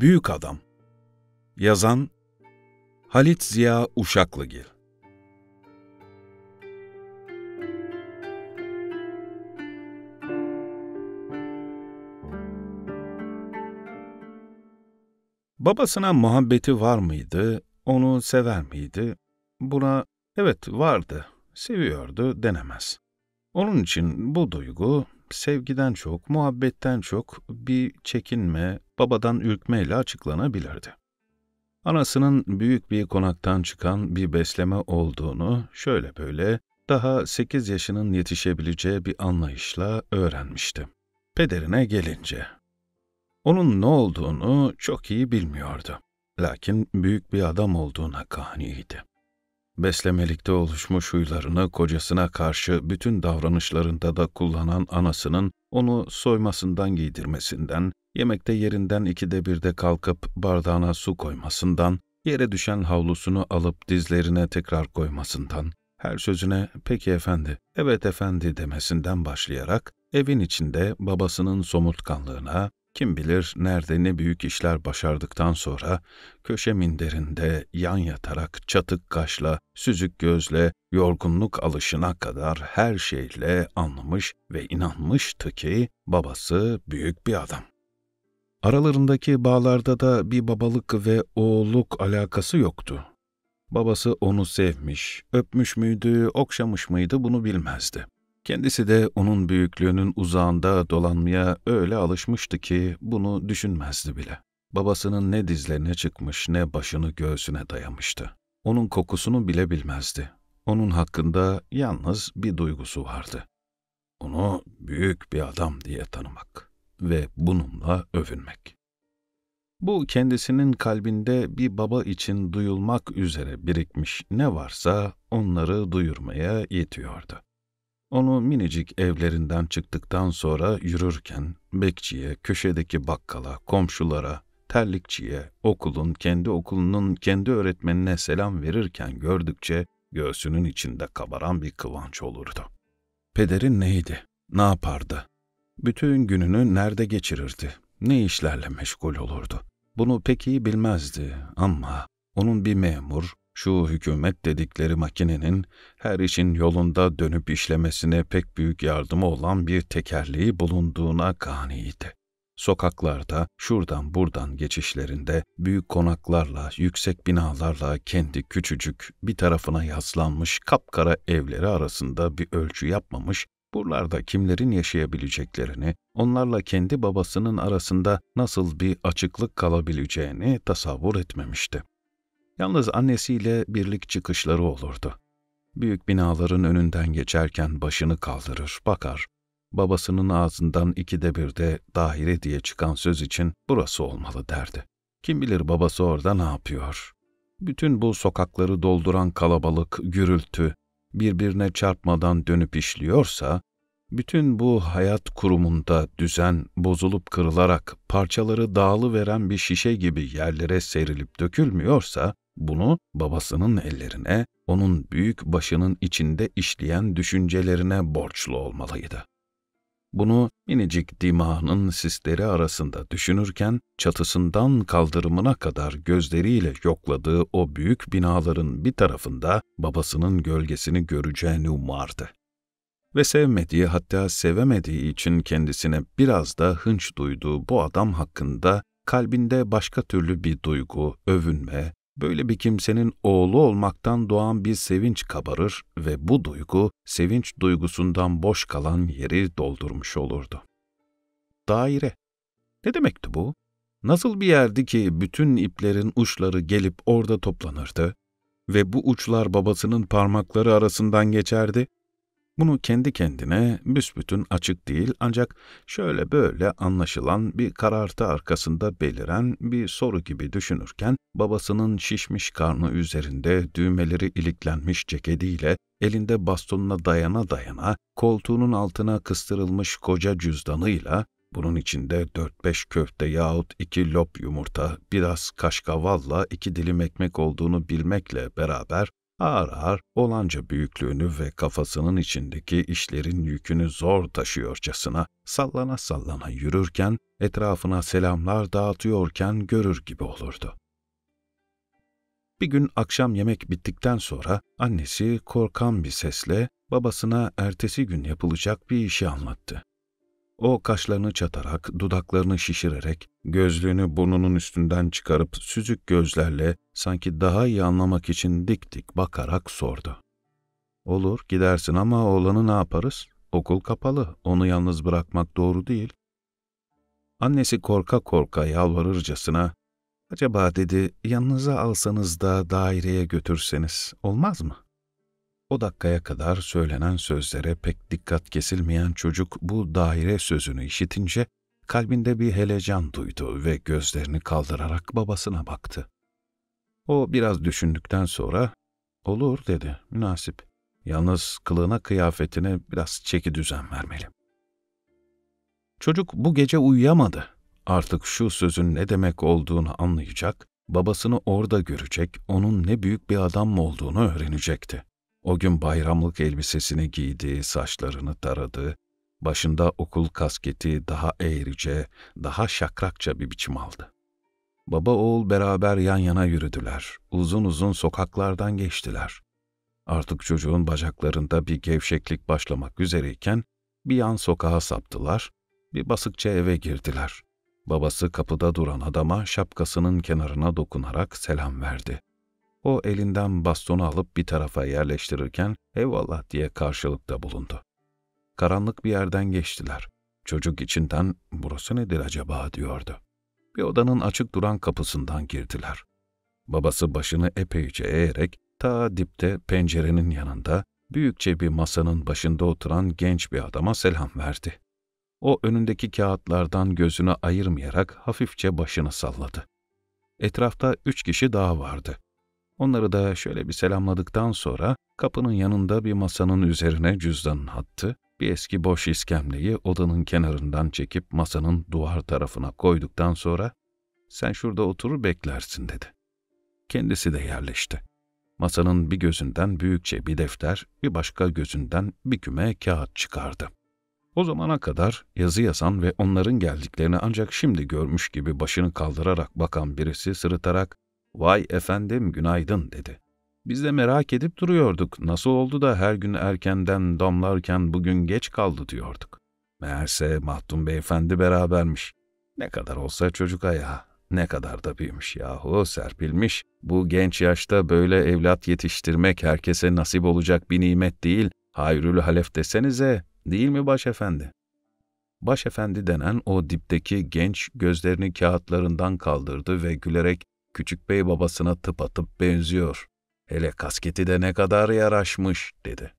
Büyük Adam Yazan Halit Ziya Uşaklıgil Babasına muhabbeti var mıydı, onu sever miydi? Buna evet vardı, seviyordu denemez. Onun için bu duygu sevgiden çok, muhabbetten çok bir çekinme, babadan ürkmeyle açıklanabilirdi. Anasının büyük bir konaktan çıkan bir besleme olduğunu şöyle böyle daha sekiz yaşının yetişebileceği bir anlayışla öğrenmişti. Pederine gelince, onun ne olduğunu çok iyi bilmiyordu. Lakin büyük bir adam olduğuna kaniydi beslemelikte oluşmuş huylarını kocasına karşı bütün davranışlarında da kullanan anasının onu soymasından giydirmesinden, yemekte yerinden ikide birde kalkıp bardağına su koymasından, yere düşen havlusunu alıp dizlerine tekrar koymasından, her sözüne peki efendi, evet efendi demesinden başlayarak evin içinde babasının somurtkanlığına, kim bilir nerede ne büyük işler başardıktan sonra köşe minderinde yan yatarak çatık kaşla, süzük gözle, yorgunluk alışına kadar her şeyle anlamış ve inanmıştı ki babası büyük bir adam. Aralarındaki bağlarda da bir babalık ve oğulluk alakası yoktu. Babası onu sevmiş, öpmüş müydü, okşamış mıydı bunu bilmezdi. Kendisi de onun büyüklüğünün uzağında dolanmaya öyle alışmıştı ki bunu düşünmezdi bile. Babasının ne dizlerine çıkmış ne başını göğsüne dayamıştı. Onun kokusunu bile bilmezdi. Onun hakkında yalnız bir duygusu vardı. Onu büyük bir adam diye tanımak ve bununla övünmek. Bu kendisinin kalbinde bir baba için duyulmak üzere birikmiş ne varsa onları duyurmaya yetiyordu. Onu minicik evlerinden çıktıktan sonra yürürken bekçiye, köşedeki bakkala, komşulara, terlikçiye, okulun, kendi okulunun kendi öğretmenine selam verirken gördükçe göğsünün içinde kabaran bir kıvanç olurdu. Pederin neydi? Ne yapardı? Bütün gününü nerede geçirirdi? Ne işlerle meşgul olurdu? Bunu pek iyi bilmezdi ama onun bir memur, şu hükümet dedikleri makinenin her işin yolunda dönüp işlemesine pek büyük yardımı olan bir tekerleği bulunduğuna kaniydi. Sokaklarda, şuradan buradan geçişlerinde, büyük konaklarla, yüksek binalarla kendi küçücük, bir tarafına yaslanmış kapkara evleri arasında bir ölçü yapmamış, buralarda kimlerin yaşayabileceklerini, onlarla kendi babasının arasında nasıl bir açıklık kalabileceğini tasavvur etmemişti. Yalnız annesiyle birlik çıkışları olurdu. Büyük binaların önünden geçerken başını kaldırır, bakar. Babasının ağzından ikide bir de daire diye çıkan söz için burası olmalı derdi. Kim bilir babası orada ne yapıyor? Bütün bu sokakları dolduran kalabalık, gürültü, birbirine çarpmadan dönüp işliyorsa, bütün bu hayat kurumunda düzen bozulup kırılarak parçaları dağılı veren bir şişe gibi yerlere serilip dökülmüyorsa, bunu babasının ellerine, onun büyük başının içinde işleyen düşüncelerine borçlu olmalıydı. Bunu minicik dimağının sisleri arasında düşünürken çatısından kaldırımına kadar gözleriyle yokladığı o büyük binaların bir tarafında babasının gölgesini göreceğini umardı. Ve sevmediği hatta sevemediği için kendisine biraz da hınç duyduğu bu adam hakkında kalbinde başka türlü bir duygu, övünme, Böyle bir kimsenin oğlu olmaktan doğan bir sevinç kabarır ve bu duygu sevinç duygusundan boş kalan yeri doldurmuş olurdu. Daire. Ne demekti bu? Nasıl bir yerdi ki bütün iplerin uçları gelip orada toplanırdı ve bu uçlar babasının parmakları arasından geçerdi? Bunu kendi kendine büsbütün açık değil ancak şöyle böyle anlaşılan bir karartı arkasında beliren bir soru gibi düşünürken babasının şişmiş karnı üzerinde düğmeleri iliklenmiş ceketiyle elinde bastonuna dayana dayana koltuğunun altına kıstırılmış koca cüzdanıyla bunun içinde dört beş köfte yahut iki lop yumurta, biraz kaşkavalla iki dilim ekmek olduğunu bilmekle beraber ağır ağır olanca büyüklüğünü ve kafasının içindeki işlerin yükünü zor taşıyorcasına sallana sallana yürürken, etrafına selamlar dağıtıyorken görür gibi olurdu. Bir gün akşam yemek bittikten sonra annesi korkan bir sesle babasına ertesi gün yapılacak bir işi anlattı. O kaşlarını çatarak, dudaklarını şişirerek, gözlüğünü burnunun üstünden çıkarıp süzük gözlerle sanki daha iyi anlamak için dik dik bakarak sordu. Olur, gidersin ama oğlanı ne yaparız? Okul kapalı, onu yalnız bırakmak doğru değil. Annesi korka korka yalvarırcasına, acaba dedi, yanınıza alsanız da daireye götürseniz olmaz mı?'' O dakikaya kadar söylenen sözlere pek dikkat kesilmeyen çocuk bu daire sözünü işitince kalbinde bir helecan duydu ve gözlerini kaldırarak babasına baktı. O biraz düşündükten sonra, olur dedi, münasip. Yalnız kılığına kıyafetine biraz çeki düzen vermeli. Çocuk bu gece uyuyamadı. Artık şu sözün ne demek olduğunu anlayacak, babasını orada görecek, onun ne büyük bir adam olduğunu öğrenecekti. O gün bayramlık elbisesini giydi, saçlarını taradı, başında okul kasketi daha eğrice, daha şakrakça bir biçim aldı. Baba oğul beraber yan yana yürüdüler, uzun uzun sokaklardan geçtiler. Artık çocuğun bacaklarında bir gevşeklik başlamak üzereyken bir yan sokağa saptılar, bir basıkça eve girdiler. Babası kapıda duran adama şapkasının kenarına dokunarak selam verdi. O elinden bastonu alıp bir tarafa yerleştirirken eyvallah diye karşılıkta bulundu. Karanlık bir yerden geçtiler. Çocuk içinden burası nedir acaba diyordu. Bir odanın açık duran kapısından girdiler. Babası başını epeyce eğerek ta dipte pencerenin yanında büyükçe bir masanın başında oturan genç bir adama selam verdi. O önündeki kağıtlardan gözünü ayırmayarak hafifçe başını salladı. Etrafta üç kişi daha vardı. Onları da şöyle bir selamladıktan sonra kapının yanında bir masanın üzerine cüzdanını attı, bir eski boş iskemleyi odanın kenarından çekip masanın duvar tarafına koyduktan sonra sen şurada oturur beklersin dedi. Kendisi de yerleşti. Masanın bir gözünden büyükçe bir defter, bir başka gözünden bir küme kağıt çıkardı. O zamana kadar yazı yazan ve onların geldiklerini ancak şimdi görmüş gibi başını kaldırarak bakan birisi sırıtarak Vay efendim günaydın dedi. Biz de merak edip duruyorduk. Nasıl oldu da her gün erkenden damlarken bugün geç kaldı diyorduk. Meğerse Mahdum beyefendi berabermiş. Ne kadar olsa çocuk ayağı. Ne kadar da büyümüş yahu serpilmiş. Bu genç yaşta böyle evlat yetiştirmek herkese nasip olacak bir nimet değil. Hayrül halef desenize, değil mi başefendi? Başefendi denen o dipteki genç gözlerini kağıtlarından kaldırdı ve gülerek Küçük bey babasına tıp atıp benziyor. Hele kasketi de ne kadar yaraşmış, dedi.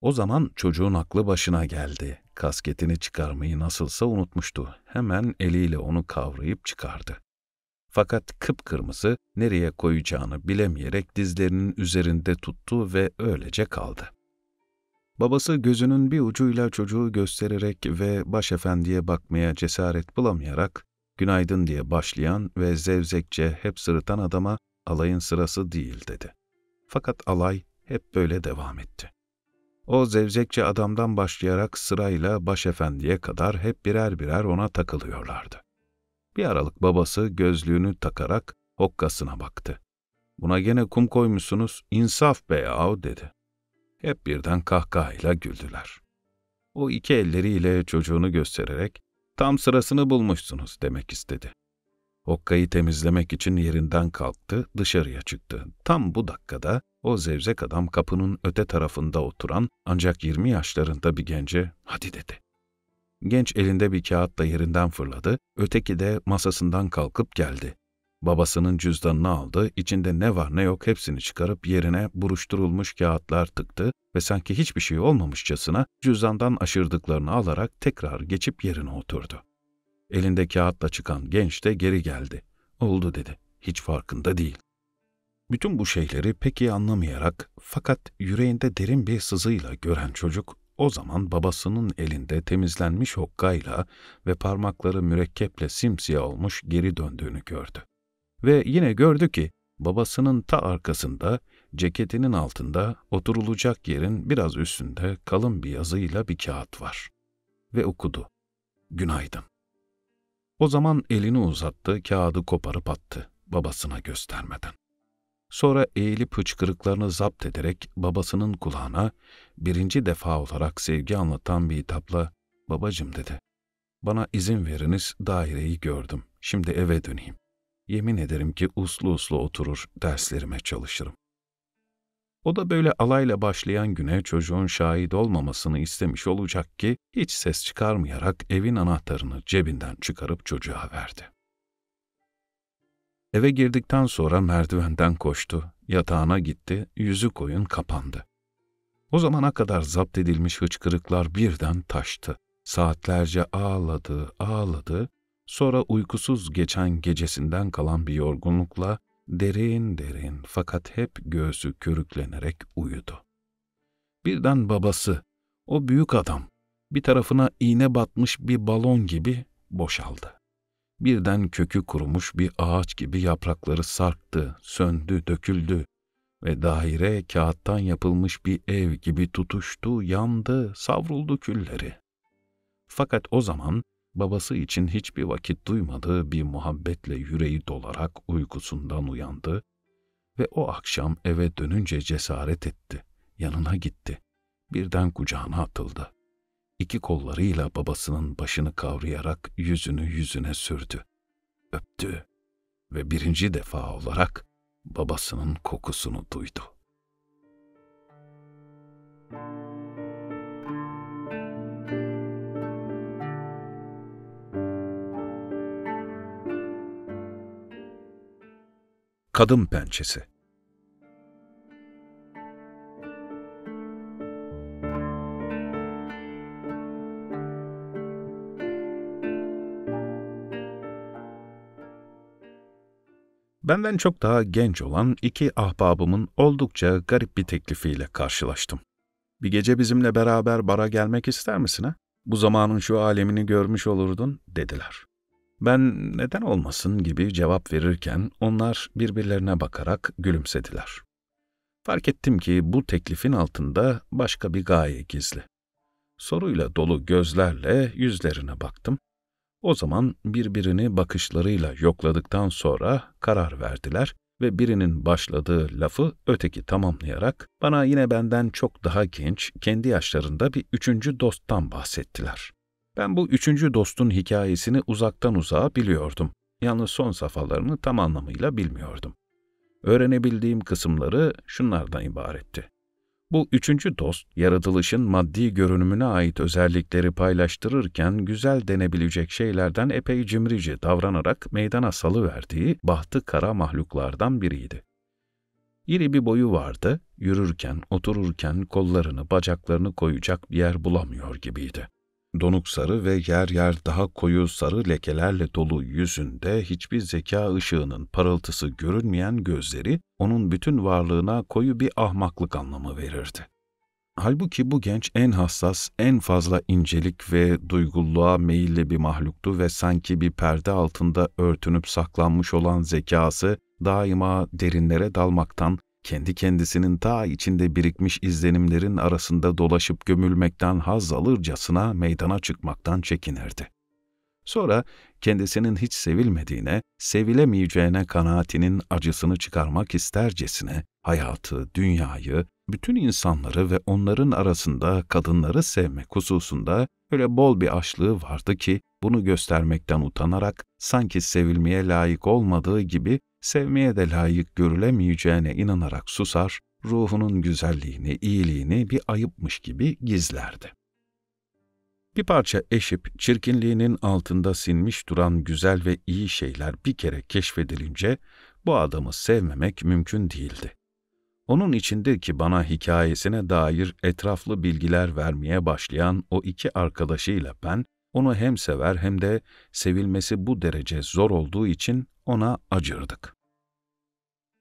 O zaman çocuğun aklı başına geldi. Kasketini çıkarmayı nasılsa unutmuştu. Hemen eliyle onu kavrayıp çıkardı. Fakat kıpkırmızı nereye koyacağını bilemeyerek dizlerinin üzerinde tuttu ve öylece kaldı. Babası gözünün bir ucuyla çocuğu göstererek ve başefendiye bakmaya cesaret bulamayarak günaydın diye başlayan ve zevzekçe hep sırıtan adama alayın sırası değil dedi. Fakat alay hep böyle devam etti. O zevzekçe adamdan başlayarak sırayla başefendiye kadar hep birer birer ona takılıyorlardı. Bir aralık babası gözlüğünü takarak hokkasına baktı. Buna gene kum koymuşsunuz, insaf be yahu dedi. Hep birden kahkahayla güldüler. O iki elleriyle çocuğunu göstererek Tam sırasını bulmuşsunuz demek istedi. Hokkayı temizlemek için yerinden kalktı, dışarıya çıktı. Tam bu dakikada o zevzek adam kapının öte tarafında oturan ancak 20 yaşlarında bir gence hadi dedi. Genç elinde bir kağıtla yerinden fırladı, öteki de masasından kalkıp geldi. Babasının cüzdanını aldı, içinde ne var ne yok hepsini çıkarıp yerine buruşturulmuş kağıtlar tıktı ve sanki hiçbir şey olmamışçasına cüzdandan aşırdıklarını alarak tekrar geçip yerine oturdu. Elinde kağıtla çıkan genç de geri geldi. Oldu dedi, hiç farkında değil. Bütün bu şeyleri pek iyi anlamayarak fakat yüreğinde derin bir sızıyla gören çocuk o zaman babasının elinde temizlenmiş hokkayla ve parmakları mürekkeple simsiyah olmuş geri döndüğünü gördü. Ve yine gördü ki babasının ta arkasında Ceketinin altında oturulacak yerin biraz üstünde kalın bir yazıyla bir kağıt var. Ve okudu. Günaydın. O zaman elini uzattı, kağıdı koparıp attı, babasına göstermeden. Sonra eğilip hıçkırıklarını zapt ederek babasının kulağına birinci defa olarak sevgi anlatan bir hitapla babacım dedi. Bana izin veriniz daireyi gördüm. Şimdi eve döneyim. Yemin ederim ki uslu uslu oturur derslerime çalışırım. O da böyle alayla başlayan güne çocuğun şahit olmamasını istemiş olacak ki hiç ses çıkarmayarak evin anahtarını cebinden çıkarıp çocuğa verdi. Eve girdikten sonra merdivenden koştu, yatağına gitti, yüzü koyun kapandı. O zamana kadar zapt edilmiş hıçkırıklar birden taştı. Saatlerce ağladı, ağladı, sonra uykusuz geçen gecesinden kalan bir yorgunlukla derin derin fakat hep göğsü körüklenerek uyudu. Birden babası, o büyük adam, bir tarafına iğne batmış bir balon gibi boşaldı. Birden kökü kurumuş bir ağaç gibi yaprakları sarktı, söndü, döküldü ve daire kağıttan yapılmış bir ev gibi tutuştu, yandı, savruldu külleri. Fakat o zaman babası için hiçbir vakit duymadığı bir muhabbetle yüreği dolarak uykusundan uyandı ve o akşam eve dönünce cesaret etti, yanına gitti, birden kucağına atıldı. İki kollarıyla babasının başını kavrayarak yüzünü yüzüne sürdü, öptü ve birinci defa olarak babasının kokusunu duydu. Kadın Pençesi Benden çok daha genç olan iki ahbabımın oldukça garip bir teklifiyle karşılaştım. Bir gece bizimle beraber bara gelmek ister misin ha? Bu zamanın şu alemini görmüş olurdun, dediler. Ben neden olmasın gibi cevap verirken onlar birbirlerine bakarak gülümsediler. Fark ettim ki bu teklifin altında başka bir gaye gizli. Soruyla dolu gözlerle yüzlerine baktım. O zaman birbirini bakışlarıyla yokladıktan sonra karar verdiler ve birinin başladığı lafı öteki tamamlayarak bana yine benden çok daha genç, kendi yaşlarında bir üçüncü dosttan bahsettiler. Ben bu üçüncü dostun hikayesini uzaktan uzağa biliyordum. Yalnız son safhalarını tam anlamıyla bilmiyordum. Öğrenebildiğim kısımları şunlardan ibaretti. Bu üçüncü dost, yaratılışın maddi görünümüne ait özellikleri paylaştırırken güzel denebilecek şeylerden epey cimrice davranarak meydana salıverdiği bahtı kara mahluklardan biriydi. İri bir boyu vardı, yürürken, otururken kollarını, bacaklarını koyacak bir yer bulamıyor gibiydi. Donuk sarı ve yer yer daha koyu sarı lekelerle dolu yüzünde hiçbir zeka ışığının parıltısı görünmeyen gözleri onun bütün varlığına koyu bir ahmaklık anlamı verirdi. Halbuki bu genç en hassas, en fazla incelik ve duygulluğa meyilli bir mahluktu ve sanki bir perde altında örtünüp saklanmış olan zekası daima derinlere dalmaktan, kendi kendisinin ta içinde birikmiş izlenimlerin arasında dolaşıp gömülmekten haz alırcasına meydana çıkmaktan çekinirdi. Sonra kendisinin hiç sevilmediğine, sevilemeyeceğine kanaatinin acısını çıkarmak istercesine hayatı, dünyayı, bütün insanları ve onların arasında kadınları sevmek hususunda öyle bol bir açlığı vardı ki bunu göstermekten utanarak sanki sevilmeye layık olmadığı gibi sevmeye de layık görülemeyeceğine inanarak susar, ruhunun güzelliğini, iyiliğini bir ayıpmış gibi gizlerdi. Bir parça eşip, çirkinliğinin altında sinmiş duran güzel ve iyi şeyler bir kere keşfedilince, bu adamı sevmemek mümkün değildi. Onun içinde ki bana hikayesine dair etraflı bilgiler vermeye başlayan o iki arkadaşıyla ben, onu hem sever hem de sevilmesi bu derece zor olduğu için ona acırdık.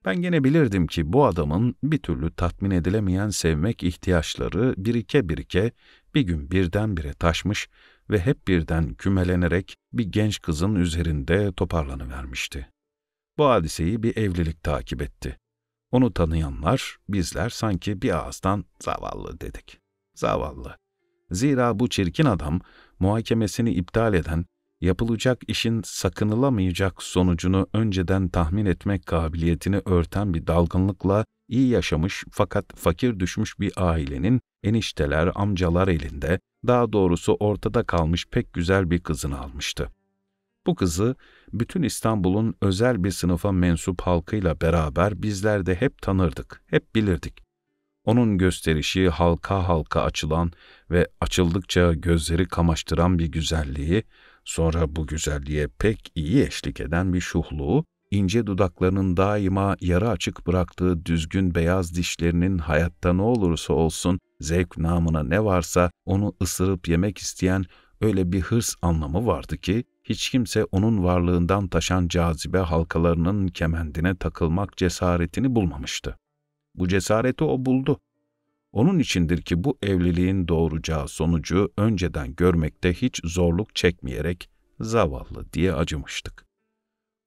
Ben gene bilirdim ki bu adamın bir türlü tatmin edilemeyen sevmek ihtiyaçları birike birike bir gün birdenbire taşmış ve hep birden kümelenerek bir genç kızın üzerinde toparlanıvermişti. Bu hadiseyi bir evlilik takip etti. Onu tanıyanlar, bizler sanki bir ağızdan zavallı dedik. Zavallı. Zira bu çirkin adam muhakemesini iptal eden, yapılacak işin sakınılamayacak sonucunu önceden tahmin etmek kabiliyetini örten bir dalgınlıkla iyi yaşamış fakat fakir düşmüş bir ailenin enişteler, amcalar elinde, daha doğrusu ortada kalmış pek güzel bir kızını almıştı. Bu kızı bütün İstanbul'un özel bir sınıfa mensup halkıyla beraber bizler de hep tanırdık, hep bilirdik. Onun gösterişi halka halka açılan ve açıldıkça gözleri kamaştıran bir güzelliği, sonra bu güzelliğe pek iyi eşlik eden bir şuhluğu, ince dudaklarının daima yarı açık bıraktığı düzgün beyaz dişlerinin hayatta ne olursa olsun zevk namına ne varsa onu ısırıp yemek isteyen öyle bir hırs anlamı vardı ki, hiç kimse onun varlığından taşan cazibe halkalarının kemendine takılmak cesaretini bulmamıştı. Bu cesareti o buldu. Onun içindir ki bu evliliğin doğuracağı sonucu önceden görmekte hiç zorluk çekmeyerek zavallı diye acımıştık.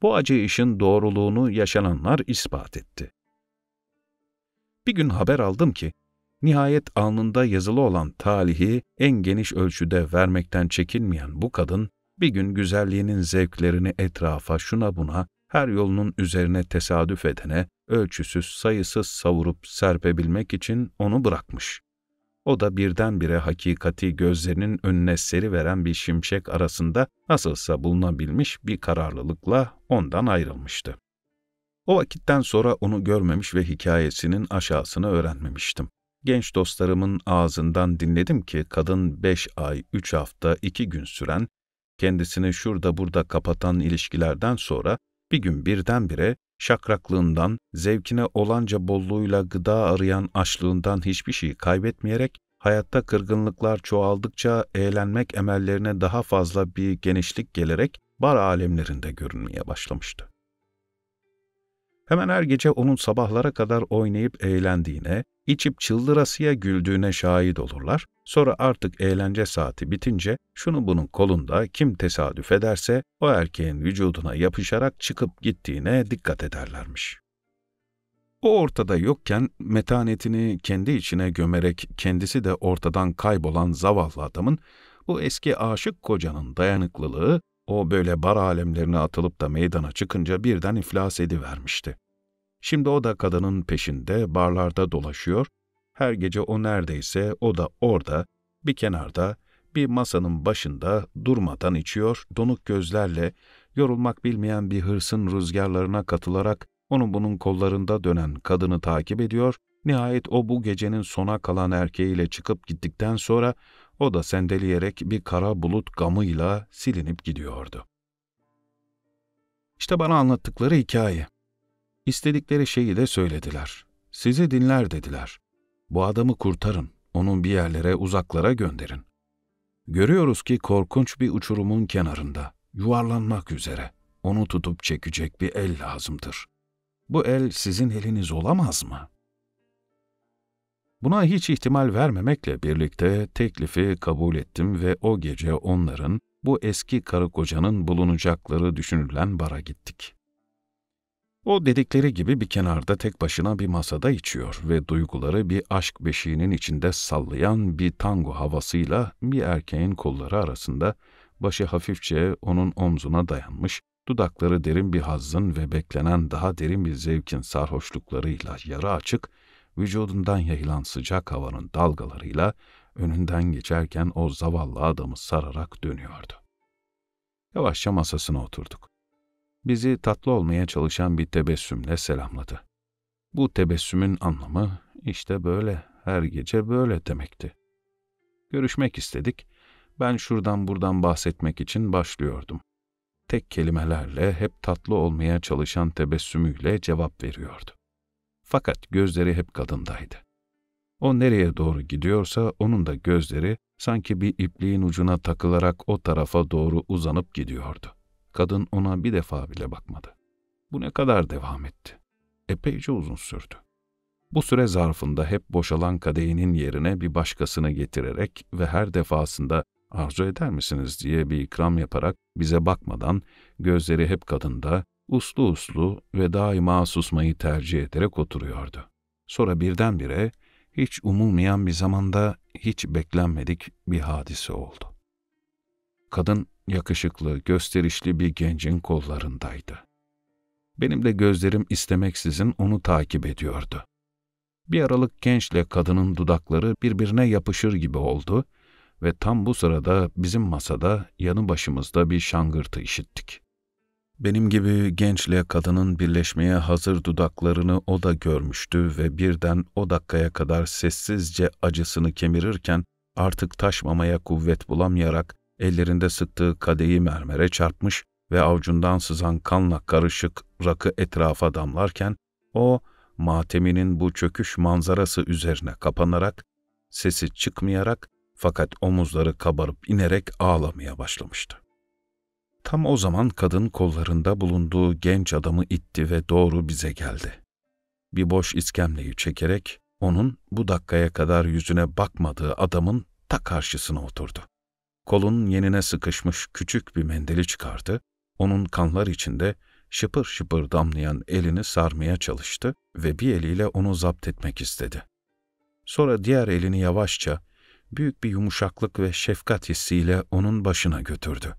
Bu acı işin doğruluğunu yaşananlar ispat etti. Bir gün haber aldım ki, nihayet alnında yazılı olan talihi en geniş ölçüde vermekten çekinmeyen bu kadın, bir gün güzelliğinin zevklerini etrafa şuna buna, her yolunun üzerine tesadüf edene, ölçüsüz sayısız savurup serpebilmek için onu bırakmış. O da birdenbire hakikati gözlerinin önüne seri veren bir şimşek arasında nasılsa bulunabilmiş bir kararlılıkla ondan ayrılmıştı. O vakitten sonra onu görmemiş ve hikayesinin aşağısını öğrenmemiştim. Genç dostlarımın ağzından dinledim ki kadın beş ay, üç hafta, iki gün süren, kendisini şurada burada kapatan ilişkilerden sonra bir gün birdenbire şakraklığından, zevkine olanca bolluğuyla gıda arayan açlığından hiçbir şey kaybetmeyerek, hayatta kırgınlıklar çoğaldıkça eğlenmek emellerine daha fazla bir genişlik gelerek bar alemlerinde görünmeye başlamıştı. Hemen her gece onun sabahlara kadar oynayıp eğlendiğine, içip çıldırasıya güldüğüne şahit olurlar. Sonra artık eğlence saati bitince şunu bunun kolunda kim tesadüf ederse o erkeğin vücuduna yapışarak çıkıp gittiğine dikkat ederlermiş. O ortada yokken metanetini kendi içine gömerek kendisi de ortadan kaybolan zavallı adamın bu eski aşık kocanın dayanıklılığı o böyle bar alemlerine atılıp da meydana çıkınca birden iflas edivermişti. Şimdi o da kadının peşinde barlarda dolaşıyor, her gece o neredeyse o da orada, bir kenarda, bir masanın başında durmadan içiyor, donuk gözlerle, yorulmak bilmeyen bir hırsın rüzgarlarına katılarak onun bunun kollarında dönen kadını takip ediyor, nihayet o bu gecenin sona kalan erkeğiyle çıkıp gittikten sonra o da sendeleyerek bir kara bulut gamıyla silinip gidiyordu. İşte bana anlattıkları hikaye. İstedikleri şeyi de söylediler. Sizi dinler dediler. Bu adamı kurtarın, onun bir yerlere, uzaklara gönderin. Görüyoruz ki korkunç bir uçurumun kenarında, yuvarlanmak üzere. Onu tutup çekecek bir el lazımdır. Bu el sizin eliniz olamaz mı?'' Buna hiç ihtimal vermemekle birlikte teklifi kabul ettim ve o gece onların, bu eski karı kocanın bulunacakları düşünülen bara gittik. O dedikleri gibi bir kenarda tek başına bir masada içiyor ve duyguları bir aşk beşiğinin içinde sallayan bir tango havasıyla bir erkeğin kolları arasında başı hafifçe onun omzuna dayanmış, dudakları derin bir hazzın ve beklenen daha derin bir zevkin sarhoşluklarıyla yarı açık, vücudundan yayılan sıcak havanın dalgalarıyla önünden geçerken o zavallı adamı sararak dönüyordu. Yavaşça masasına oturduk. Bizi tatlı olmaya çalışan bir tebessümle selamladı. Bu tebessümün anlamı işte böyle, her gece böyle demekti. Görüşmek istedik. Ben şuradan buradan bahsetmek için başlıyordum. Tek kelimelerle hep tatlı olmaya çalışan tebessümüyle cevap veriyordu. Fakat gözleri hep kadındaydı. O nereye doğru gidiyorsa onun da gözleri sanki bir ipliğin ucuna takılarak o tarafa doğru uzanıp gidiyordu. Kadın ona bir defa bile bakmadı. Bu ne kadar devam etti? Epeyce uzun sürdü. Bu süre zarfında hep boşalan kadehinin yerine bir başkasını getirerek ve her defasında arzu eder misiniz diye bir ikram yaparak bize bakmadan gözleri hep kadında, uslu uslu ve daima susmayı tercih ederek oturuyordu. Sonra birdenbire, hiç umulmayan bir zamanda hiç beklenmedik bir hadise oldu. Kadın yakışıklı, gösterişli bir gencin kollarındaydı. Benim de gözlerim istemeksizin onu takip ediyordu. Bir aralık gençle kadının dudakları birbirine yapışır gibi oldu ve tam bu sırada bizim masada yanı başımızda bir şangırtı işittik. Benim gibi gençle kadının birleşmeye hazır dudaklarını o da görmüştü ve birden o dakikaya kadar sessizce acısını kemirirken artık taşmamaya kuvvet bulamayarak ellerinde sıktığı kadeyi mermere çarpmış ve avucundan sızan kanla karışık rakı etrafa damlarken o mateminin bu çöküş manzarası üzerine kapanarak, sesi çıkmayarak fakat omuzları kabarıp inerek ağlamaya başlamıştı. Tam o zaman kadın kollarında bulunduğu genç adamı itti ve doğru bize geldi. Bir boş iskemleyi çekerek onun bu dakikaya kadar yüzüne bakmadığı adamın ta karşısına oturdu. Kolun yenine sıkışmış küçük bir mendili çıkardı, onun kanlar içinde şıpır şıpır damlayan elini sarmaya çalıştı ve bir eliyle onu zapt etmek istedi. Sonra diğer elini yavaşça, büyük bir yumuşaklık ve şefkat hissiyle onun başına götürdü.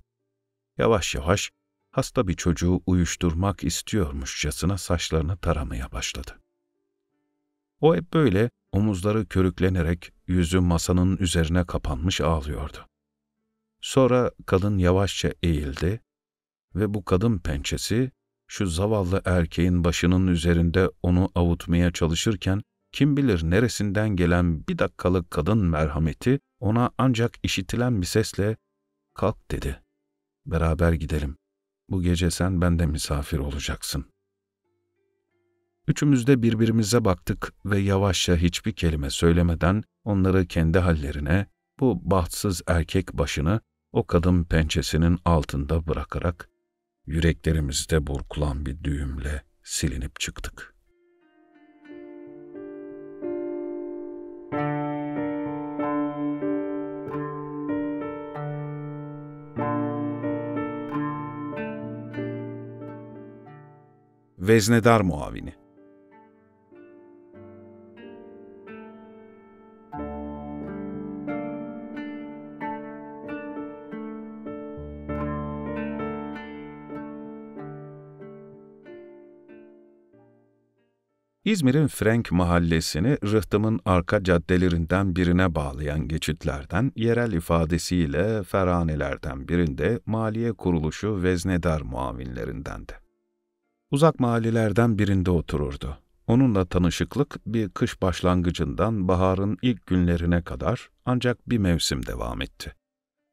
Yavaş yavaş hasta bir çocuğu uyuşturmak istiyormuşçasına saçlarını taramaya başladı. O hep böyle omuzları körüklenerek yüzü masanın üzerine kapanmış ağlıyordu. Sonra kadın yavaşça eğildi ve bu kadın pençesi şu zavallı erkeğin başının üzerinde onu avutmaya çalışırken kim bilir neresinden gelen bir dakikalık kadın merhameti ona ancak işitilen bir sesle kalk dedi. Beraber gidelim. Bu gece sen bende misafir olacaksın. Üçümüz de birbirimize baktık ve yavaşça hiçbir kelime söylemeden onları kendi hallerine, bu bahtsız erkek başını o kadın pençesinin altında bırakarak yüreklerimizde burkulan bir düğümle silinip çıktık. Veznedar Muavini İzmir'in Frank mahallesini rıhtımın arka caddelerinden birine bağlayan geçitlerden yerel ifadesiyle ferhanelerden birinde maliye kuruluşu veznedar muavinlerindendi. Uzak mahallelerden birinde otururdu. Onunla tanışıklık bir kış başlangıcından baharın ilk günlerine kadar ancak bir mevsim devam etti.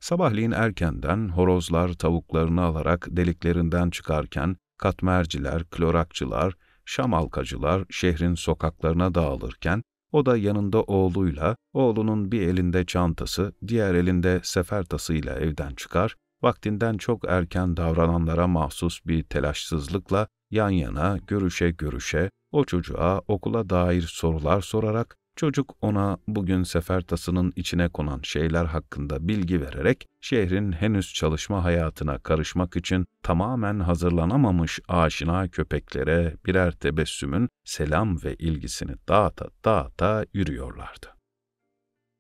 Sabahleyin erkenden horozlar tavuklarını alarak deliklerinden çıkarken katmerciler, klorakçılar, Şam halkacılar şehrin sokaklarına dağılırken, o da yanında oğluyla, oğlunun bir elinde çantası, diğer elinde sefer tasıyla evden çıkar, vaktinden çok erken davrananlara mahsus bir telaşsızlıkla yan yana, görüşe görüşe, o çocuğa okula dair sorular sorarak Çocuk ona bugün sefertasının içine konan şeyler hakkında bilgi vererek şehrin henüz çalışma hayatına karışmak için tamamen hazırlanamamış aşina köpeklere birer tebessümün selam ve ilgisini dağıta dağıta yürüyorlardı.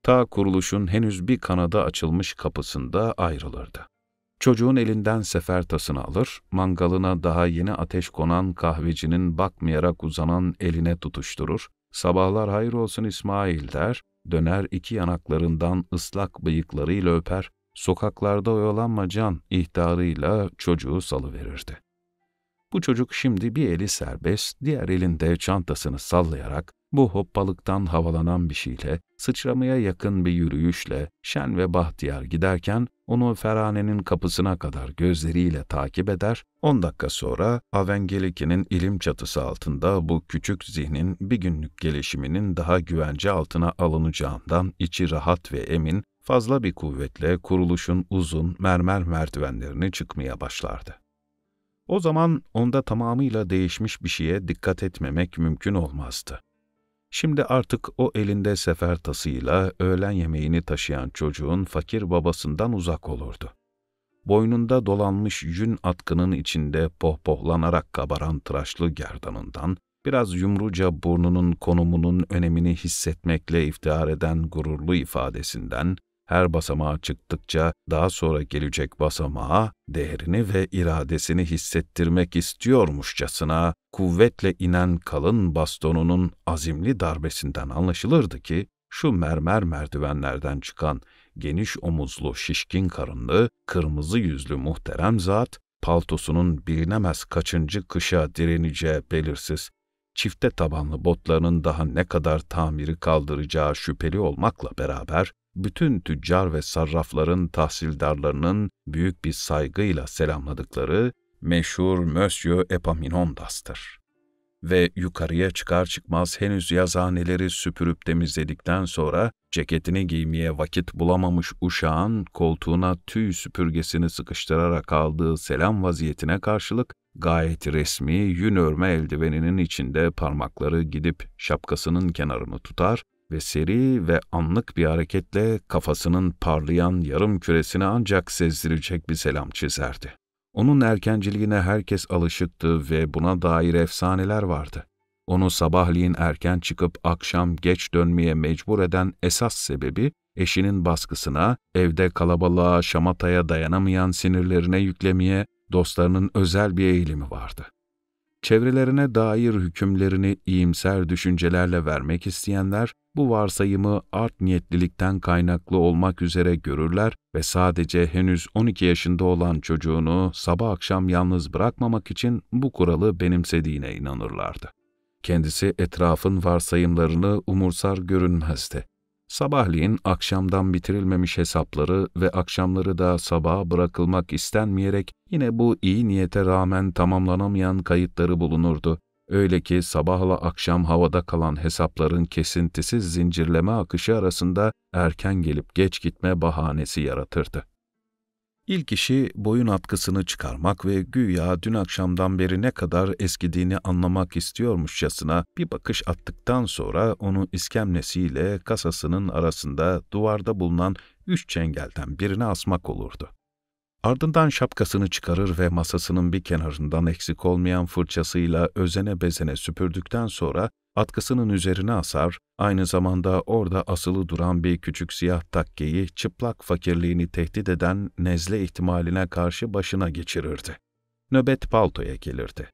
Ta kuruluşun henüz bir kanada açılmış kapısında ayrılırdı. Çocuğun elinden sefertasını alır, mangalına daha yeni ateş konan kahvecinin bakmayarak uzanan eline tutuşturur, Sabahlar hayır olsun İsmail der, döner iki yanaklarından ıslak bıyıklarıyla öper, sokaklarda oyalanma can ihtarıyla çocuğu salıverirdi. Bu çocuk şimdi bir eli serbest, diğer elinde çantasını sallayarak bu hoppalıktan havalanan bir şeyle, sıçramaya yakın bir yürüyüşle şen ve bahtiyar giderken onu ferhanenin kapısına kadar gözleriyle takip eder, on dakika sonra Avengelik'inin ilim çatısı altında bu küçük zihnin bir günlük gelişiminin daha güvence altına alınacağından içi rahat ve emin, fazla bir kuvvetle kuruluşun uzun mermer merdivenlerini çıkmaya başlardı. O zaman onda tamamıyla değişmiş bir şeye dikkat etmemek mümkün olmazdı. Şimdi artık o elinde sefer tasıyla öğlen yemeğini taşıyan çocuğun fakir babasından uzak olurdu. boynunda dolanmış yün atkının içinde pohpohlanarak kabaran tıraşlı gerdanından, biraz yumruca burnunun konumunun önemini hissetmekle iftihar eden gururlu ifadesinden, her basamağa çıktıkça daha sonra gelecek basamağa değerini ve iradesini hissettirmek istiyormuşçasına kuvvetle inen kalın bastonunun azimli darbesinden anlaşılırdı ki şu mermer merdivenlerden çıkan geniş omuzlu, şişkin karınlı, kırmızı yüzlü muhterem zat, paltosunun bilinemez kaçıncı kışa direneceği belirsiz, çifte tabanlı botlarının daha ne kadar tamiri kaldıracağı şüpheli olmakla beraber, bütün tüccar ve sarrafların tahsildarlarının büyük bir saygıyla selamladıkları meşhur Monsieur Epaminondas'tır. Ve yukarıya çıkar çıkmaz henüz yazhaneleri süpürüp temizledikten sonra ceketini giymeye vakit bulamamış uşağın koltuğuna tüy süpürgesini sıkıştırarak aldığı selam vaziyetine karşılık gayet resmi yün örme eldiveninin içinde parmakları gidip şapkasının kenarını tutar ve seri ve anlık bir hareketle kafasının parlayan yarım küresini ancak sezdirecek bir selam çizerdi. Onun erkenciliğine herkes alışıktı ve buna dair efsaneler vardı. Onu sabahleyin erken çıkıp akşam geç dönmeye mecbur eden esas sebebi, eşinin baskısına, evde kalabalığa, şamataya dayanamayan sinirlerine yüklemeye, dostlarının özel bir eğilimi vardı çevrelerine dair hükümlerini iyimser düşüncelerle vermek isteyenler, bu varsayımı art niyetlilikten kaynaklı olmak üzere görürler ve sadece henüz 12 yaşında olan çocuğunu sabah akşam yalnız bırakmamak için bu kuralı benimsediğine inanırlardı. Kendisi etrafın varsayımlarını umursar görünmezdi. Sabahleyin akşamdan bitirilmemiş hesapları ve akşamları da sabaha bırakılmak istenmeyerek yine bu iyi niyete rağmen tamamlanamayan kayıtları bulunurdu. Öyle ki sabahla akşam havada kalan hesapların kesintisiz zincirleme akışı arasında erken gelip geç gitme bahanesi yaratırdı. İlk işi boyun atkısını çıkarmak ve güya dün akşamdan beri ne kadar eskidiğini anlamak istiyormuşçasına bir bakış attıktan sonra onu iskemlesiyle kasasının arasında duvarda bulunan üç çengelden birine asmak olurdu. Ardından şapkasını çıkarır ve masasının bir kenarından eksik olmayan fırçasıyla özene bezene süpürdükten sonra atkısının üzerine asar, aynı zamanda orada asılı duran bir küçük siyah takkeyi çıplak fakirliğini tehdit eden nezle ihtimaline karşı başına geçirirdi. Nöbet paltoya gelirdi.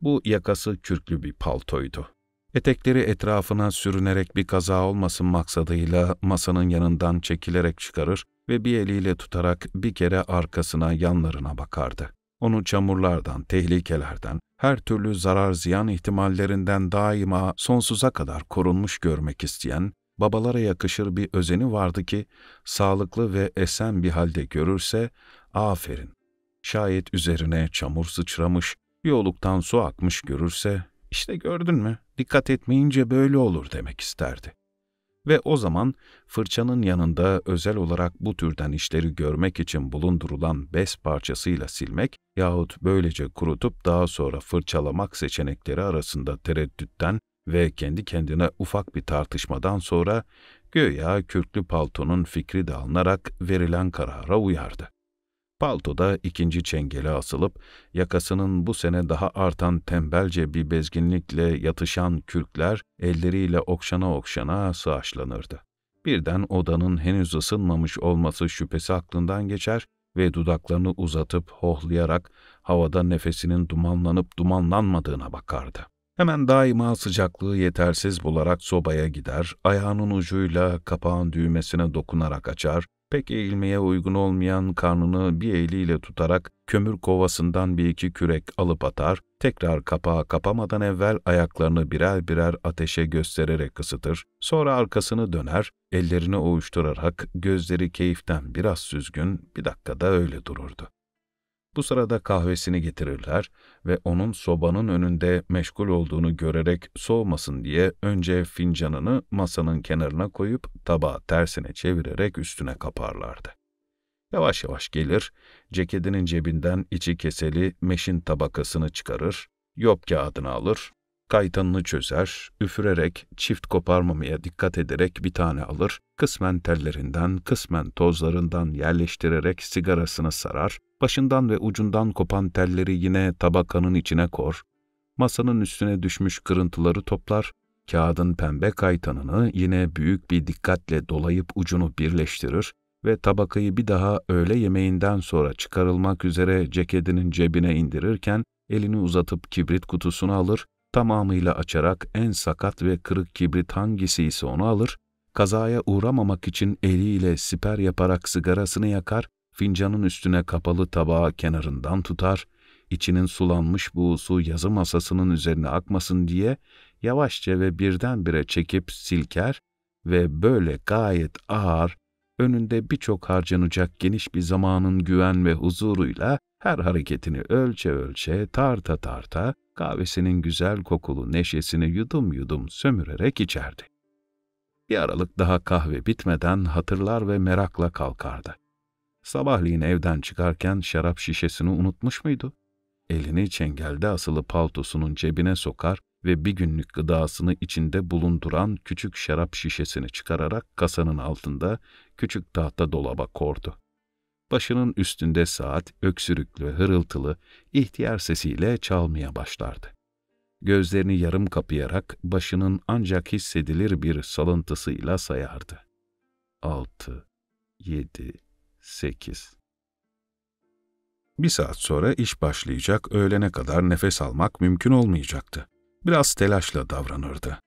Bu yakası kürklü bir paltoydu. Etekleri etrafına sürünerek bir kaza olmasın maksadıyla masanın yanından çekilerek çıkarır ve bir eliyle tutarak bir kere arkasına yanlarına bakardı. Onu çamurlardan, tehlikelerden, her türlü zarar ziyan ihtimallerinden daima sonsuza kadar korunmuş görmek isteyen, babalara yakışır bir özeni vardı ki, sağlıklı ve esen bir halde görürse, aferin. Şayet üzerine çamur sıçramış, bir oluktan su akmış görürse, işte gördün mü, dikkat etmeyince böyle olur demek isterdi. Ve o zaman fırçanın yanında özel olarak bu türden işleri görmek için bulundurulan bez parçasıyla silmek yahut böylece kurutup daha sonra fırçalamak seçenekleri arasında tereddütten ve kendi kendine ufak bir tartışmadan sonra göya kürklü paltonun fikri de alınarak verilen karara uyardı. Paltoda ikinci çengeli asılıp, yakasının bu sene daha artan tembelce bir bezginlikle yatışan kürkler elleriyle okşana okşana sağaçlanırdı. Birden odanın henüz ısınmamış olması şüphesi aklından geçer ve dudaklarını uzatıp hohlayarak havada nefesinin dumanlanıp dumanlanmadığına bakardı. Hemen daima sıcaklığı yetersiz bularak sobaya gider, ayağının ucuyla kapağın düğmesine dokunarak açar, pek eğilmeye uygun olmayan karnını bir eliyle tutarak kömür kovasından bir iki kürek alıp atar, tekrar kapağı kapamadan evvel ayaklarını birer birer ateşe göstererek ısıtır, sonra arkasını döner, ellerini ovuşturarak gözleri keyiften biraz süzgün bir dakikada öyle dururdu. Bu sırada kahvesini getirirler ve onun sobanın önünde meşgul olduğunu görerek soğumasın diye önce fincanını masanın kenarına koyup tabağı tersine çevirerek üstüne kaparlardı. Yavaş yavaş gelir, ceketinin cebinden içi keseli meşin tabakasını çıkarır, yop kağıdını alır, kaytanını çözer, üfürerek, çift koparmamaya dikkat ederek bir tane alır, kısmen tellerinden, kısmen tozlarından yerleştirerek sigarasını sarar, Başından ve ucundan kopan telleri yine tabakanın içine kor, masanın üstüne düşmüş kırıntıları toplar, kağıdın pembe kaytanını yine büyük bir dikkatle dolayıp ucunu birleştirir ve tabakayı bir daha öğle yemeğinden sonra çıkarılmak üzere ceketinin cebine indirirken elini uzatıp kibrit kutusunu alır, tamamıyla açarak en sakat ve kırık kibrit hangisi ise onu alır, kazaya uğramamak için eliyle siper yaparak sigarasını yakar, fincanın üstüne kapalı tabağı kenarından tutar, içinin sulanmış buğusu yazı masasının üzerine akmasın diye yavaşça ve birdenbire çekip silker ve böyle gayet ağır, önünde birçok harcanacak geniş bir zamanın güven ve huzuruyla her hareketini ölçe ölçe, tarta tarta, kahvesinin güzel kokulu neşesini yudum yudum sömürerek içerdi. Bir aralık daha kahve bitmeden hatırlar ve merakla kalkardı. Sabahleyin evden çıkarken şarap şişesini unutmuş muydu? Elini çengelde asılı paltosunun cebine sokar ve bir günlük gıdasını içinde bulunduran küçük şarap şişesini çıkararak kasanın altında küçük tahta dolaba kordu. Başının üstünde saat öksürüklü, hırıltılı, ihtiyar sesiyle çalmaya başlardı. Gözlerini yarım kapayarak başının ancak hissedilir bir salıntısıyla sayardı. Altı, yedi, sekiz. Bir saat sonra iş başlayacak, öğlene kadar nefes almak mümkün olmayacaktı. Biraz telaşla davranırdı.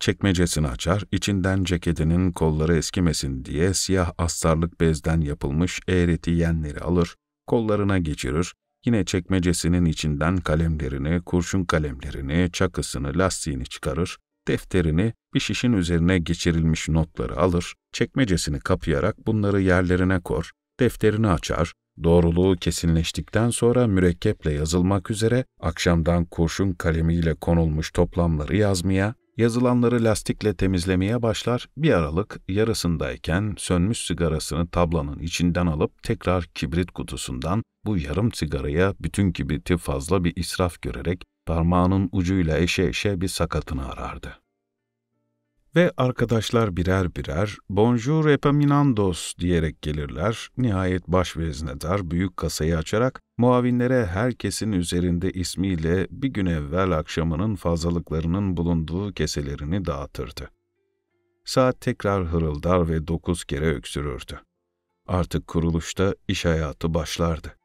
Çekmecesini açar, içinden ceketinin kolları eskimesin diye siyah astarlık bezden yapılmış eğreti yenleri alır, kollarına geçirir, yine çekmecesinin içinden kalemlerini, kurşun kalemlerini, çakısını, lastiğini çıkarır, defterini, bir şişin üzerine geçirilmiş notları alır, çekmecesini kapayarak bunları yerlerine kor, defterini açar, Doğruluğu kesinleştikten sonra mürekkeple yazılmak üzere akşamdan kurşun kalemiyle konulmuş toplamları yazmaya, yazılanları lastikle temizlemeye başlar, bir aralık yarısındayken sönmüş sigarasını tablanın içinden alıp tekrar kibrit kutusundan bu yarım sigaraya bütün kibriti fazla bir israf görerek parmağının ucuyla eşe eşe bir sakatını arardı. Ve arkadaşlar birer birer bonjour epaminandos diyerek gelirler. Nihayet baş veznedar büyük kasayı açarak muavinlere herkesin üzerinde ismiyle bir gün evvel akşamının fazlalıklarının bulunduğu keselerini dağıtırdı. Saat tekrar hırıldar ve dokuz kere öksürürdü. Artık kuruluşta iş hayatı başlardı.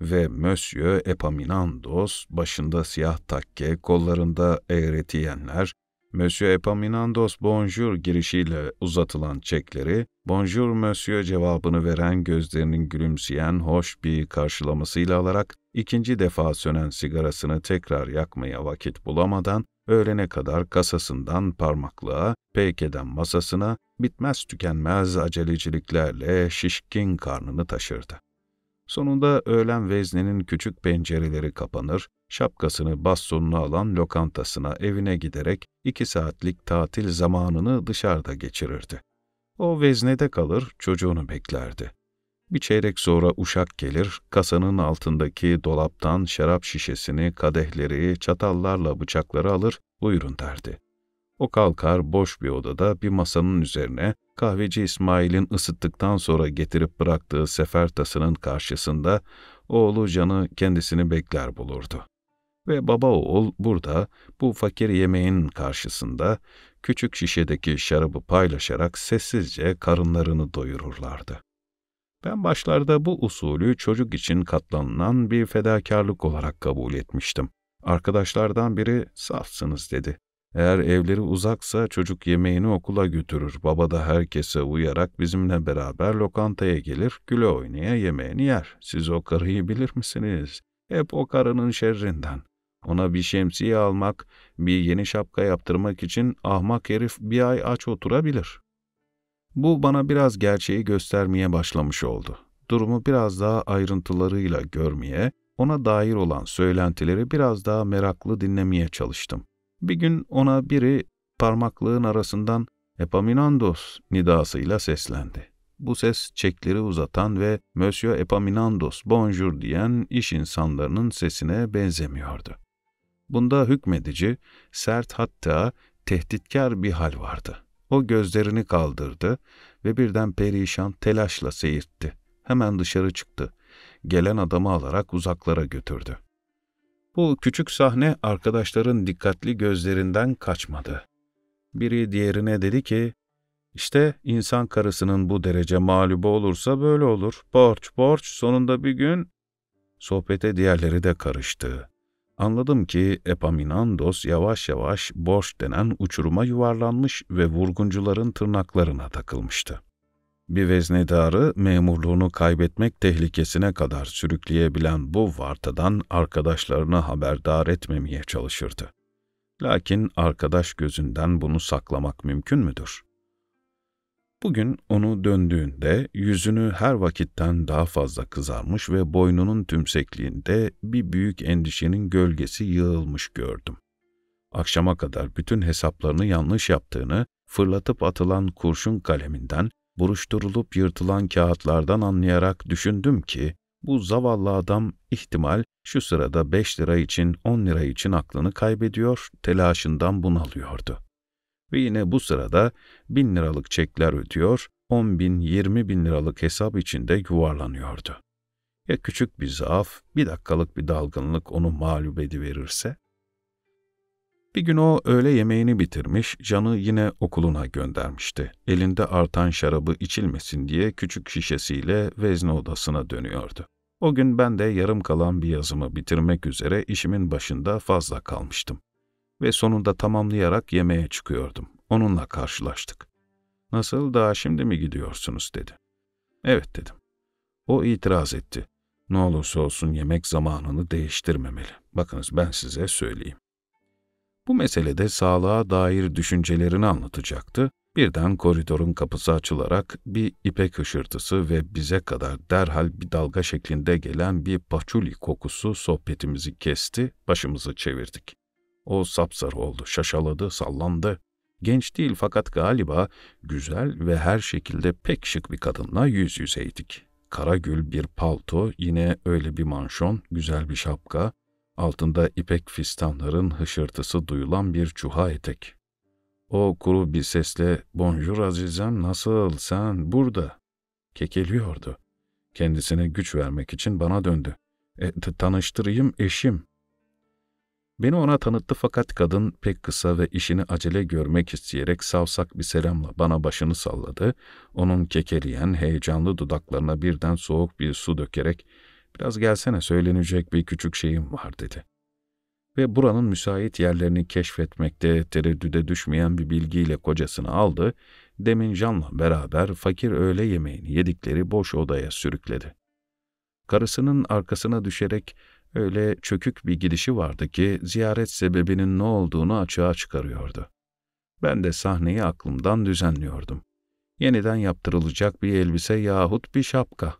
Ve Monsieur Epaminandos, başında siyah takke, kollarında eğretiyenler, Monsieur Epaminondos bonjour girişiyle uzatılan çekleri, bonjour monsieur cevabını veren gözlerinin gülümseyen hoş bir karşılamasıyla alarak ikinci defa sönen sigarasını tekrar yakmaya vakit bulamadan öğlene kadar kasasından parmaklığa, peykeden masasına bitmez tükenmez aceleciliklerle şişkin karnını taşırdı. Sonunda öğlen veznenin küçük pencereleri kapanır, şapkasını bastonuna alan lokantasına evine giderek iki saatlik tatil zamanını dışarıda geçirirdi. O veznede kalır, çocuğunu beklerdi. Bir çeyrek sonra uşak gelir, kasanın altındaki dolaptan şarap şişesini, kadehleri, çatallarla bıçakları alır, buyurun derdi. O kalkar boş bir odada bir masanın üzerine kahveci İsmail'in ısıttıktan sonra getirip bıraktığı sefer tasının karşısında oğlu Can'ı kendisini bekler bulurdu. Ve baba oğul burada bu fakir yemeğin karşısında küçük şişedeki şarabı paylaşarak sessizce karınlarını doyururlardı. Ben başlarda bu usulü çocuk için katlanılan bir fedakarlık olarak kabul etmiştim. Arkadaşlardan biri safsınız dedi. Eğer evleri uzaksa çocuk yemeğini okula götürür. Baba da herkese uyarak bizimle beraber lokantaya gelir, güle oynaya yemeğini yer. Siz o karıyı bilir misiniz? Hep o karının şerrinden. Ona bir şemsiye almak, bir yeni şapka yaptırmak için ahmak herif bir ay aç oturabilir. Bu bana biraz gerçeği göstermeye başlamış oldu. Durumu biraz daha ayrıntılarıyla görmeye, ona dair olan söylentileri biraz daha meraklı dinlemeye çalıştım. Bir gün ona biri parmaklığın arasından Epaminondos nidasıyla seslendi. Bu ses çekleri uzatan ve Monsieur Epaminondos bonjour diyen iş insanlarının sesine benzemiyordu. Bunda hükmedici, sert hatta tehditkar bir hal vardı. O gözlerini kaldırdı ve birden perişan telaşla seyirtti. Hemen dışarı çıktı. gelen adamı alarak uzaklara götürdü. Bu küçük sahne arkadaşların dikkatli gözlerinden kaçmadı. Biri diğerine dedi ki, işte insan karısının bu derece mağlubu olursa böyle olur. Borç, borç, sonunda bir gün... Sohbete diğerleri de karıştı. Anladım ki Epaminondos yavaş yavaş borç denen uçuruma yuvarlanmış ve vurguncuların tırnaklarına takılmıştı. Bir veznedarı memurluğunu kaybetmek tehlikesine kadar sürükleyebilen bu vartadan arkadaşlarını haberdar etmemeye çalışırdı. Lakin arkadaş gözünden bunu saklamak mümkün müdür? Bugün onu döndüğünde yüzünü her vakitten daha fazla kızarmış ve boynunun tümsekliğinde bir büyük endişenin gölgesi yığılmış gördüm. Akşama kadar bütün hesaplarını yanlış yaptığını, fırlatıp atılan kurşun kaleminden, buruşturulup yırtılan kağıtlardan anlayarak düşündüm ki, bu zavallı adam ihtimal şu sırada beş lira için on lira için aklını kaybediyor, telaşından bunalıyordu. Ve yine bu sırada bin liralık çekler ödüyor, on bin, yirmi bin liralık hesap içinde yuvarlanıyordu. Ya küçük bir zaaf, bir dakikalık bir dalgınlık onu mağlup ediverirse? Bir gün o öğle yemeğini bitirmiş, Can'ı yine okuluna göndermişti. Elinde artan şarabı içilmesin diye küçük şişesiyle vezne odasına dönüyordu. O gün ben de yarım kalan bir yazımı bitirmek üzere işimin başında fazla kalmıştım ve sonunda tamamlayarak yemeğe çıkıyordum. Onunla karşılaştık. Nasıl daha şimdi mi gidiyorsunuz dedi. Evet dedim. O itiraz etti. Ne olursa olsun yemek zamanını değiştirmemeli. Bakınız ben size söyleyeyim. Bu meselede sağlığa dair düşüncelerini anlatacaktı. Birden koridorun kapısı açılarak bir ipek hışırtısı ve bize kadar derhal bir dalga şeklinde gelen bir paçuli kokusu sohbetimizi kesti, başımızı çevirdik. O sapsarı oldu, şaşaladı, sallandı. Genç değil fakat galiba güzel ve her şekilde pek şık bir kadınla yüz yüzeydik. Kara gül bir palto, yine öyle bir manşon, güzel bir şapka, altında ipek fistanların hışırtısı duyulan bir çuha etek. O kuru bir sesle, ''Bonjour azizem, nasıl, sen burada?'' kekeliyordu. Kendisine güç vermek için bana döndü. E, tanıştırayım eşim. Beni ona tanıttı fakat kadın pek kısa ve işini acele görmek isteyerek savsak bir selamla bana başını salladı. Onun kekeleyen, heyecanlı dudaklarına birden soğuk bir su dökerek ''Biraz gelsene söylenecek bir küçük şeyim var.'' dedi. Ve buranın müsait yerlerini keşfetmekte tereddüde düşmeyen bir bilgiyle kocasını aldı, demin Can'la beraber fakir öğle yemeğini yedikleri boş odaya sürükledi. Karısının arkasına düşerek Öyle çökük bir gidişi vardı ki ziyaret sebebinin ne olduğunu açığa çıkarıyordu. Ben de sahneyi aklımdan düzenliyordum. Yeniden yaptırılacak bir elbise yahut bir şapka.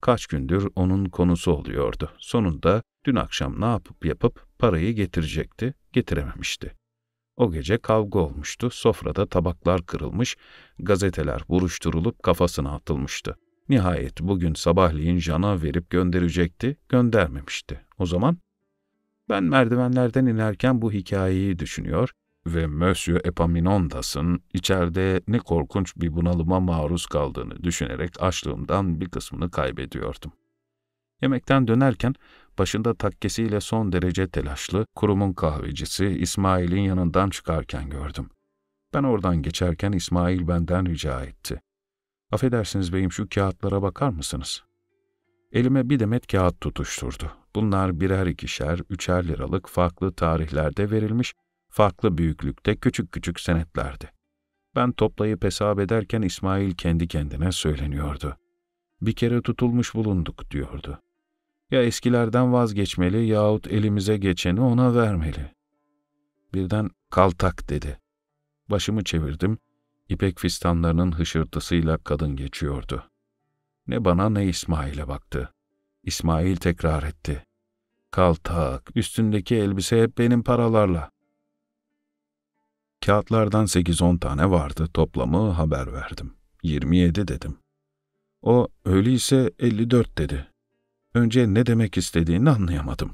Kaç gündür onun konusu oluyordu. Sonunda dün akşam ne yapıp yapıp parayı getirecekti, getirememişti. O gece kavga olmuştu, sofrada tabaklar kırılmış, gazeteler buruşturulup kafasına atılmıştı. Nihayet bugün sabahleyin Jan'a verip gönderecekti, göndermemişti. O zaman ben merdivenlerden inerken bu hikayeyi düşünüyor ve Monsieur Epaminondas'ın içeride ne korkunç bir bunalıma maruz kaldığını düşünerek açlığımdan bir kısmını kaybediyordum. Yemekten dönerken başında takkesiyle son derece telaşlı kurumun kahvecisi İsmail'in yanından çıkarken gördüm. Ben oradan geçerken İsmail benden rica etti. Affedersiniz beyim şu kağıtlara bakar mısınız? Elime bir demet kağıt tutuşturdu. Bunlar birer ikişer, üçer liralık farklı tarihlerde verilmiş, farklı büyüklükte küçük küçük senetlerdi. Ben toplayıp hesap ederken İsmail kendi kendine söyleniyordu. Bir kere tutulmuş bulunduk diyordu. Ya eskilerden vazgeçmeli yahut elimize geçeni ona vermeli. Birden kaltak dedi. Başımı çevirdim, İpek fistanlarının hışırtısıyla kadın geçiyordu. Ne bana ne İsmail'e baktı. İsmail tekrar etti. Kaltak, üstündeki elbise hep benim paralarla. Kağıtlardan sekiz on tane vardı, toplamı haber verdim. Yirmi yedi dedim. O, öyleyse elli dört dedi. Önce ne demek istediğini anlayamadım.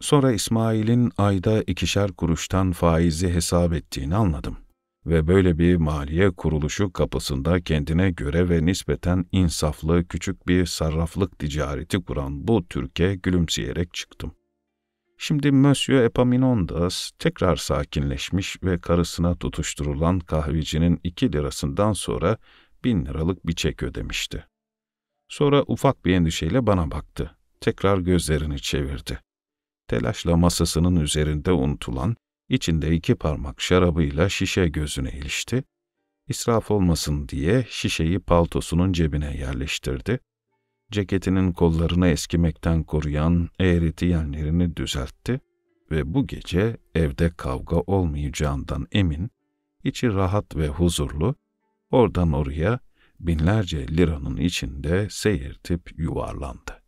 Sonra İsmail'in ayda ikişer kuruştan faizi hesap ettiğini anladım. ve böyle bir maliye kuruluşu kapısında kendine göre ve nispeten insaflı küçük bir sarraflık ticareti kuran bu Türk'e gülümseyerek çıktım. Şimdi Monsieur Epaminondas tekrar sakinleşmiş ve karısına tutuşturulan kahvecinin iki lirasından sonra bin liralık bir çek ödemişti. Sonra ufak bir endişeyle bana baktı. Tekrar gözlerini çevirdi. Telaşla masasının üzerinde unutulan, içinde iki parmak şarabıyla şişe gözüne ilişti. İsraf olmasın diye şişeyi paltosunun cebine yerleştirdi. Ceketinin kollarını eskimekten koruyan eğreti yanlarını düzeltti ve bu gece evde kavga olmayacağından emin, içi rahat ve huzurlu, oradan oraya binlerce liranın içinde seyirtip yuvarlandı.